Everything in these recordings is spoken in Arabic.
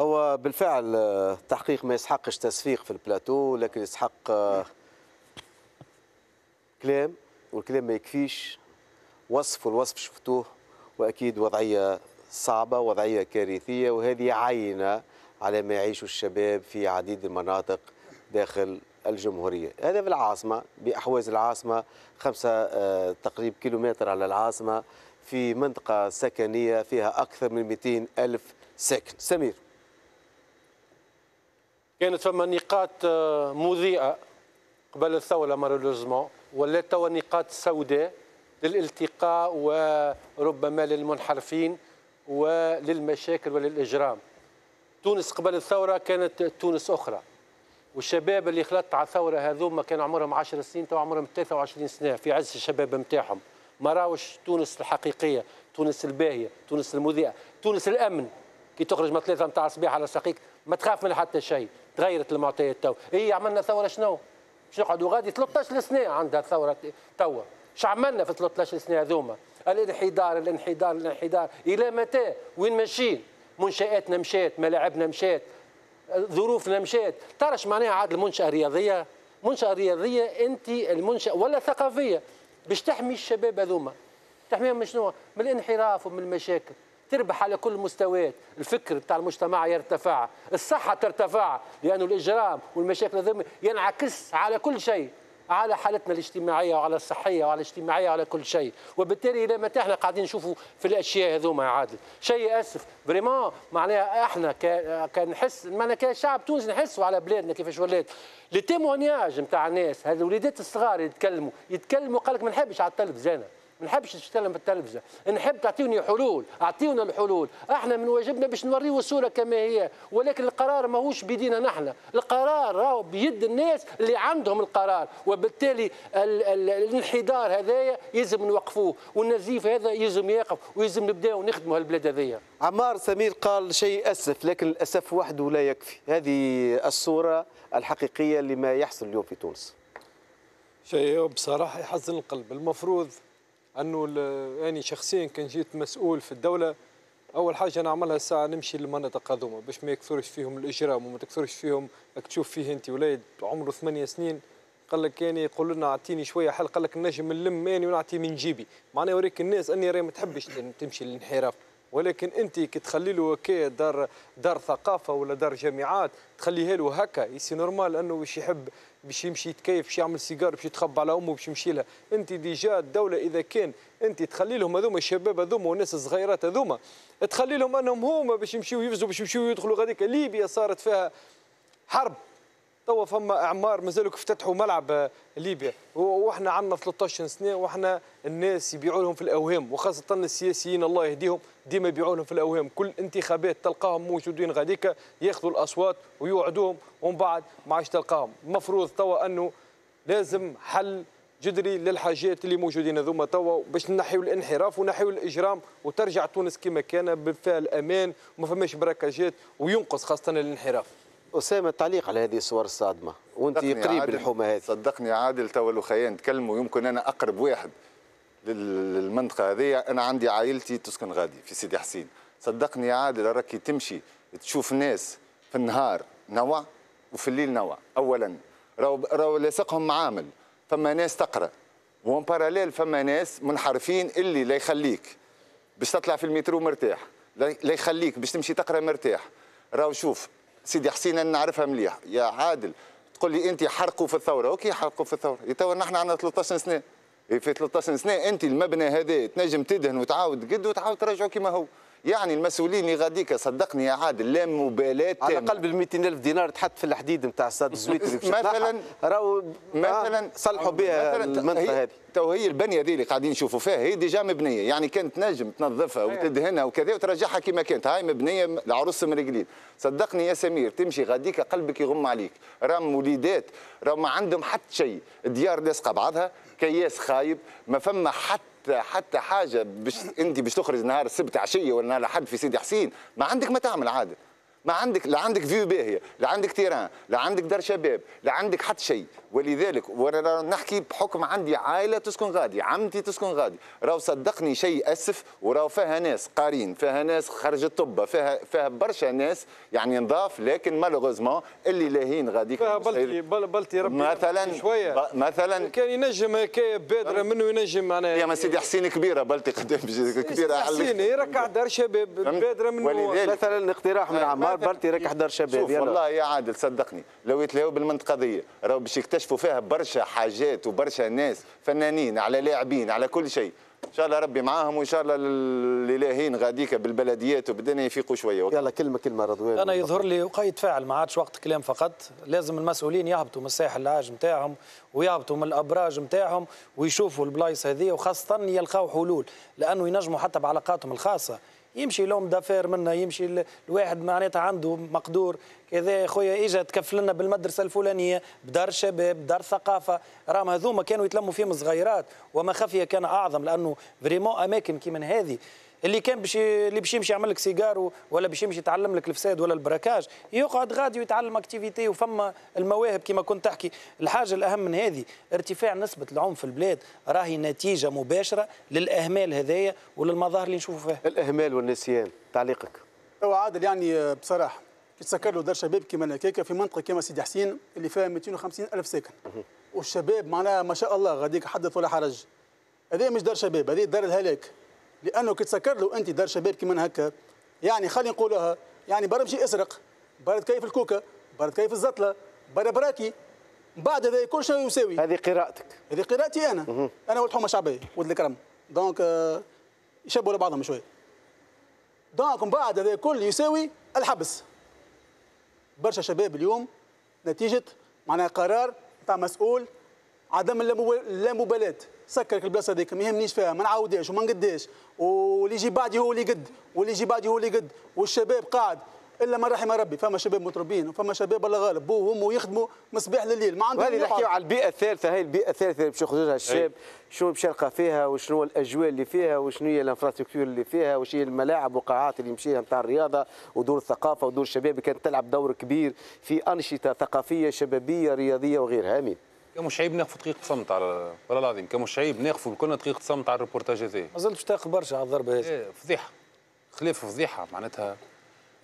هو بالفعل آه، تحقيق ما يسحقش تصفيق في البلاتو لكن يسحق آه، كلام والكلام ما يكفيش. وصف والوصف شفتوه وأكيد وضعية صعبة وضعية كارثية وهذه عينة على ما يعيشه الشباب في عديد المناطق داخل الجمهورية. هذا في العاصمة بأحواز العاصمة خمسة آه، تقريب كيلومتر على العاصمة في منطقة سكنية فيها أكثر من 200 ألف ساكن. سمير. كانت فما نقاط آه، مضيئه قبل الثورة malheureusement ولات توا نقاط سوداء للالتقاء وربما للمنحرفين وللمشاكل وللإجرام. تونس قبل الثورة كانت تونس أخرى والشباب اللي خلطت على الثورة هذوما كانوا عمرهم 10 سنين تو عمرهم 23 سنة في عز الشباب نتاعهم ما راوش تونس الحقيقية تونس الباهية تونس المذيعه تونس الأمن. كي تخرج من ثلاثة نتاع الصباح على ساقيك ما تخاف من حتى شيء. تغيرت المعطيات تو هي عملنا ثورة شنو؟ باش نقعدوا غادي 13 سنة عندها الثورة توا. اش عملنا في 13 سنة هذوما؟ الانحدار الانحدار الانحدار. إلى متى؟ وين ماشيين؟ منشآتنا مشات ملاعبنا مشات ظروفنا مشات إيش معناها عاد المنشأة الرياضية؟ منشاه رياضيه أنت المنشأة ولا ثقافية. باش تحمي الشباب هذوما. تحميهم من شنو؟ من الانحراف ومن المشاكل. تربح على كل المستويات الفكر بتاع المجتمع يرتفع الصحة ترتفع لأنه الإجرام والمشاكل هذوما ينعكس على كل شيء على حالتنا الاجتماعية وعلى الصحية وعلى الاجتماعية وعلى كل شيء. وبالتالي متى إحنا قاعدين نشوفوا في الأشياء هذوما يا عادل؟ شيء آسف. فريمون معناها إحنا كنحس معناها كشعب تونسي نحسوا على بلادنا كيفاش ولات. لي تيمونياج نتاع الناس هذو الوليدات الصغار يتكلموا يتكلموا قال لك ما نحبش على التلفزيون ما نحبش نتكلم بالتلفزة. نحب تعطيوني حلول أعطيونا الحلول. إحنا من واجبنا باش نوريو الصورة كما هي ولكن القرار ماهوش بيدينا نحن. القرار راهو بيد الناس اللي عندهم القرار وبالتالي ال ال الانحدار هذايا يلزم نوقفوه والنزيف هذا يلزم يقف ويلزم نبداو نخدموا هالبلاد هذيا. عمار سمير قال شيء أسف لكن الاسف وحده لا يكفي. هذه الصورة الحقيقية لما يحصل اليوم في تونس. شيء بصراحة يحزن القلب. المفروض أنه يعني شخصيا كان جيت مسؤول في الدولة أول حاجة نعملها الساعة نمشي للمناطق هذوما باش ما يكثرش فيهم الإجرام وما تكثرش فيهم تشوف فيه أنت ولاد عمره ثمانية سنين. قال لك يعني يقول لنا أعطيني شوية حل قال لك نجم نلم ماني ونعطي من جيبي. معناها يوريك الناس أني راهي ما تحبش تمشي للانحراف. ولكن انت كي تخلي له هكا دار دار ثقافة ولا دار جامعات تخليها له هكا. c'est normal انه باش يحب باش يمشي يتكيف باش يعمل سيجار باش يتخبى على أمه باش يمشي لها. انت déjà الدولة إذا كان انت تخلي لهم هذوما الشباب هذوما والناس الصغيرات هذوما تخلي لهم أنهم هما باش يمشيو يفزوا باش يمشيو يدخلوا غاديك. ليبيا صارت فيها حرب. توا فما اعمار مازالوا افتتحوا ملعب آه، ليبيا. وإحنا عندنا 13 سنة وإحنا الناس يبيعوا لهم في الأوهام وخاصة السياسيين الله يهديهم ديما يبيعوا لهم في الأوهام. كل انتخابات تلقاهم موجودين غاديكا ياخذوا الأصوات ويوعدوهم ومن بعد ما عادش تلقاهم. المفروض توا أنه لازم حل جذري للحاجات اللي موجودين هذوما توا باش نحيوا الانحراف ونحيوا الإجرام وترجع تونس كما كان بالفعل أمان وما فماش بركاجات وينقص خاصة الانحراف. أسامة تعليق على هذه الصور الصادمة وأنت قريب الحومه هذه. صدقني عادل تو الاخيان تكلموا يمكن أنا أقرب واحد للمنطقة هذه. أنا عندي عائلتي تسكن غادي في سيدي حسين. صدقني عادل راكي تمشي تشوف ناس في النهار نوع وفي الليل نوع. اولا راهو راهو لاصقهم معامل فما ناس تقرأ. و en parallèle فما ناس منحرفين اللي لا يخليك. باش تطلع في المترو مرتاح لا يخليك باش تمشي تقرأ مرتاح. راهو شوف سيدي حسين أنا نعرفها مليح. يا عادل تقول لي انت حرقوا في الثورة. OK حرقوا في الثورة. تو نحن عندنا 13 سنة. في 13 سنة انت المبنى هذا تنجم تدهن وتعاود قد وتعاود ترجعه كما هو. يعني المسؤولين اللي غاديك صدقني يا عادل لا مبالاة. على قلب ال 200 ألف دينار تحط في الحديد نتاع الساد الزويتري مثلا راهو مثلا صلحوا بها المنطقة هذه. تو هي البنية هذه اللي قاعدين نشوفوا فيها هي déjà مبنية يعني كانت نجم تنظفها إيه. وتدهنها وكذا وترجعها كما كانت. هاي مبنية العروس مرقلين صدقني يا سمير تمشي غاديك قلبك يغم عليك. راهم وليدات راهم ما عندهم حتى شيء. الديار لاصقه بعضها كياس خايب ما فما حتى حتى حاجة باش انت باش تخرج نهار السبت عشية ولا نهار الأحد في سيدي حسين. ما عندك ما تعمل عادل ما عندك لا عندك فيو باهيه لا عندك تيران لا عندك دار شباب لا عندك حتى شيء. ولذلك وأنا نحكي بحكم عندي عائلة تسكن غادي عمتي تسكن غادي. راهو صدقني شيء أسف وراهو فيها ناس قارين فيها ناس خرج الطب فيها فيها برشا ناس يعني نضاف لكن مالوغوزمون اللي لاهين غادي فيها بلتي بل- بلتي ربي مثلا شوية. مثلا كان ينجم هكايا بادرة منه ينجم معناها؟ يا ما سيدي حسين كبيرة بلتي قدام كبيرة على حسين يركع دار شباب؟ بادرة منه ولذلك- مثلا اقتراح من عمار. برتي راك حضر شباب شوف والله يا عادل صدقني. لو يتلاقوا بالمنطقة دي راهو باش يكتشفوا فيها برشا حاجات وبرشا ناس فنانين على لاعبين على كل شيء. إن شاء الله ربي معاهم وإن شاء الله اللي لاهين غاديك بالبلديات وبالدنيا يفيقوا شوية. يلا كلمه كلمة رضوان. أنا يظهر لي وقع يتفاعل ما عادش وقت كلام فقط. لازم المسؤولين يهبطوا من الساحل العاج نتاعهم ويهبطوا من الأبراج نتاعهم ويشوفوا البلايص هذه وخاصة يلقاو حلول لأنه ينجموا حتى بعلاقاتهم الخاصة. يمشي l'homme d'affaires منا يمشي ال- الواحد معناتها عنده مقدور كذا يا خويا إجا تكفل لنا بالمدرسة الفلانية بدار الشباب بدار الثقافه راهم هذوما كانوا يتلموا فيهم صغيرات وما خفي كان أعظم لأنه vraiment أماكن كيما هذه. اللي كان باش اللي باش يمشي يعمل لك سيجار ولا باش يمشي يتعلم لك الفساد ولا ال braquage يقعد غادي ويتعلم activité وفما المواهب كما كنت تحكي. الحاجة الأهم من هذه ارتفاع نسبة العنف في البلاد. راهي نتيجة مباشرة للأهمال هذايا وللمظاهر اللي نشوفوا فيها. الأهمال والنسيان تعليقك. هو عادل يعني بصراحة. تسكر له دار شباب كيما هكاك في منطقة كيما سيدي حسين اللي فيها 250 ألف ساكن. والشباب معناها ما شاء الله غاديك حدث ولا حرج. هذه مش دار شباب هذه دار الهلاك. لأنه كي تسكر له أنت دار شباب كيما هكا يعني خلينا نقولها يعني برا مشي أسرق برا كيف الكوكا برا كيف الزطلة برا براكي. بعد هذا كل شيء يساوي. هذه قراءتك. هذه قراءتي أنا. أنا ولد حومه شعبية ولد الكرم. donc آه، يشبهوا لبعضهم شوية donc من بعد هذا الكل يساوي الحبس. برشا شباب اليوم نتيجة معناها قرار تاع مسؤول عدم اللامبالاة. سكرك البلاصة هذيك ما يهمنيش فيها ما نعاودهاش وما نقداش واللي يجي بعدي هو اللي يقد واللي يجي بعدي هو اللي يقد. والشباب قاعد إلا من رحم ربي فما شباب متربين وفما شباب الله غالب بوه وامه يخدموا من الصباح لليل ما عندهم وهذه يقعد. نحكيو على البيئة الثالثة هاي البيئة الثالثة اللي باش يخرجها الشاب شنو باش يلقى فيها وشنو الأجواء اللي فيها وشنو هي الإنفراستركتور اللي فيها وش هي الملاعب والقاعات اللي يمشيها نتاع الرياضة ودور الثقافة ودور الشباب اللي كانت تلعب دور كبير في أنشطة ثقافية شبابية رياضية وغيرها. آمين. كمش عيب ناخذ دقيقة صمت على والله العظيم كمش عيب ناخذ كلنا دقيقة صمت على الريبورتاج هذا. ما زلت باش تاخذ برشا على الضربة هذه. إيه فضيحة. خلاف فضيحة معناتها.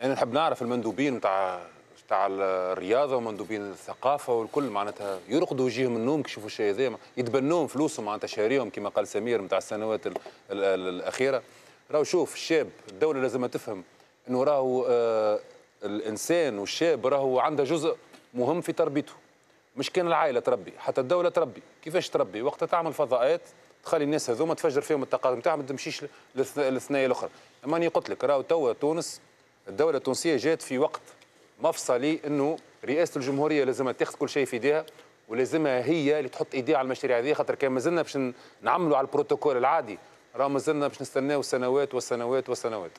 أنا نحب نعرف المندوبين نتاع تاع الرياضة ومندوبين الثقافة والكل معناتها يرقدوا وجيهم النوم كي يشوفوا الشيء هذا يتبنوهم فلوسهم معناتها شاريهم كما قال سمير نتاع السنوات ال ال ال الأخيرة. راهو شوف الشاب الدولة لازم تفهم أنه راهو آه الإنسان والشاب راهو عنده جزء مهم في تربيته. مش كان العائلة تربي حتى الدولة تربي. كيفاش تربي؟ وقت تعمل فضاءات تخلي الناس هذوما تفجر فيهم التقادم تاعهم ما تمشيش للث- للثنايا الأخرى. أما أني قلت لك راهو توا تونس الدولة التونسية جات في وقت مفصلي إنه رئاسة الجمهورية لازمها تاخذ كل شيء في إيديها ولازمها هي اللي تحط إيديها على المشاريع هذه خاطر كان مازلنا باش نعملوا على البروتوكول العادي راه مازلنا باش نستناو سنوات وسنوات وسنوات.